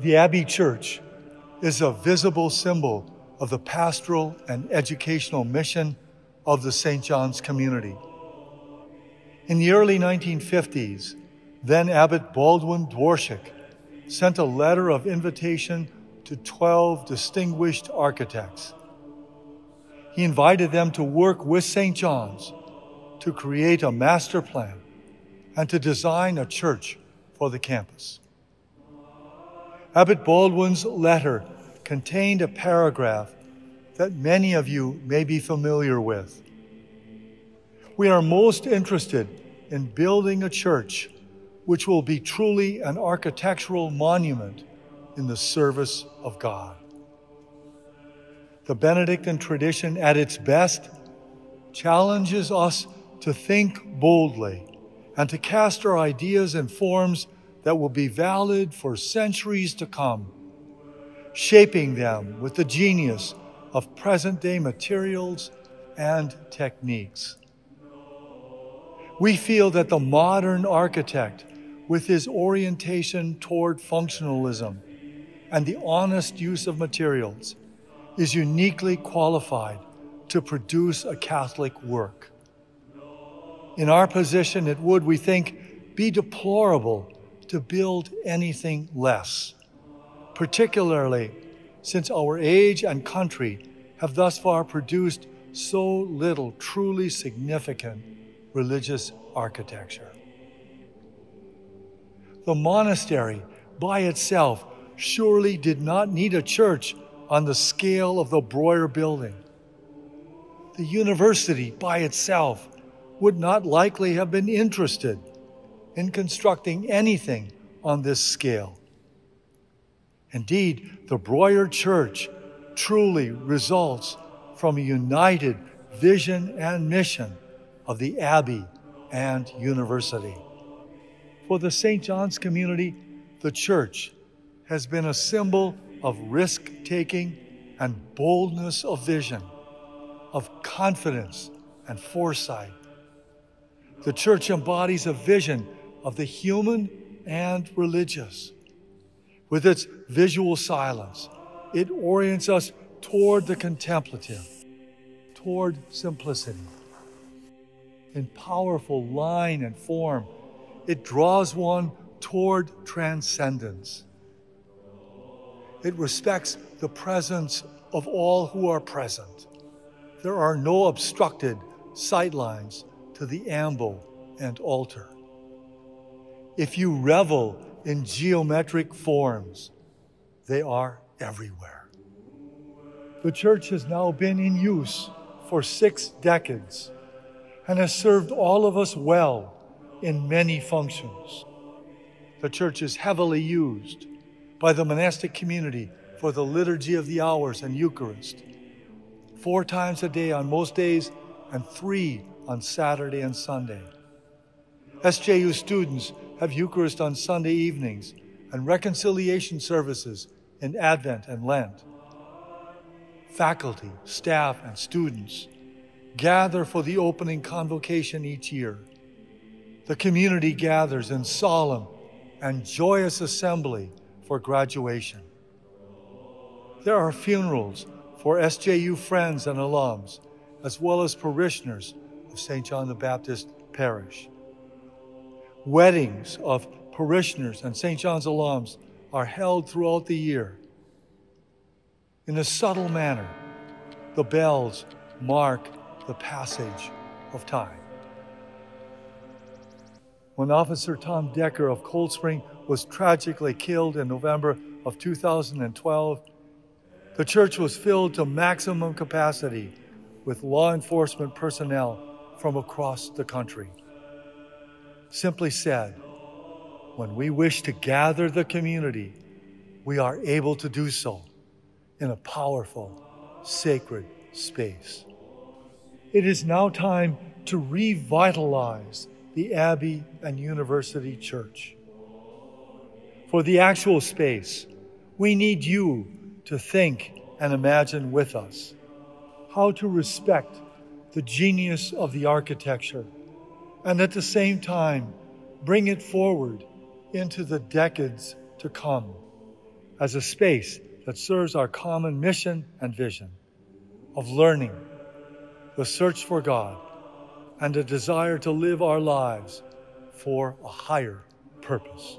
The Abbey Church is a visible symbol of the pastoral and educational mission of the St. John's community. In the early 1950s, then Abbot Baldwin Dworschak sent a letter of invitation to 12 distinguished architects. He invited them to work with St. John's to create a master plan and to design a church for the campus. Abbot Baldwin's letter contained a paragraph that many of you may be familiar with. We are most interested in building a church which will be truly an architectural monument in the service of God. The Benedictine tradition, at its best, challenges us to think boldly and to cast our ideas and forms that will be valid for centuries to come, shaping them with the genius of present day materials and techniques. We feel that the modern architect, with his orientation toward functionalism and the honest use of materials, is uniquely qualified to produce a Catholic work. In our position, it would, we think, be deplorable to build anything less, particularly since our age and country have thus far produced so little truly significant religious architecture. The monastery by itself surely did not need a church on the scale of the Breuer building. The university by itself would not likely have been interested in constructing anything on this scale. Indeed, the Breuer Church truly results from a united vision and mission of the Abbey and University. For the St. John's community, the church has been a symbol of risk taking and boldness of vision, of confidence and foresight. The church embodies a vision of the human and religious. With its visual silence, it orients us toward the contemplative, toward simplicity. In powerful line and form, it draws one toward transcendence. It respects the presence of all who are present. There are no obstructed sightlines to the ambo and altar. If you revel in geometric forms, they are everywhere. The church has now been in use for six decades and has served all of us well in many functions. The church is heavily used by the monastic community for the Liturgy of the Hours and Eucharist, four times a day on most days and three on Saturday and Sunday. SJU students have Eucharist on Sunday evenings and reconciliation services in Advent and Lent. Faculty, staff, and students gather for the opening convocation each year. The community gathers in solemn and joyous assembly for graduation. There are funerals for SJU friends and alums, as well as parishioners of St. John the Baptist Parish. Weddings of parishioners and St. John's alums are held throughout the year. In a subtle manner, the bells mark the passage of time. When Officer Tom Decker of Cold Spring was tragically killed in November of 2012, the church was filled to maximum capacity with law enforcement personnel from across the country. Simply said, when we wish to gather the community, we are able to do so in a powerful, sacred space. It is now time to revitalize the Abbey and University Church. For the actual space, we need you to think and imagine with us how to respect the genius of the architecture and at the same time bring it forward into the decades to come as a space that serves our common mission and vision of learning, the search for God, and a desire to live our lives for a higher purpose.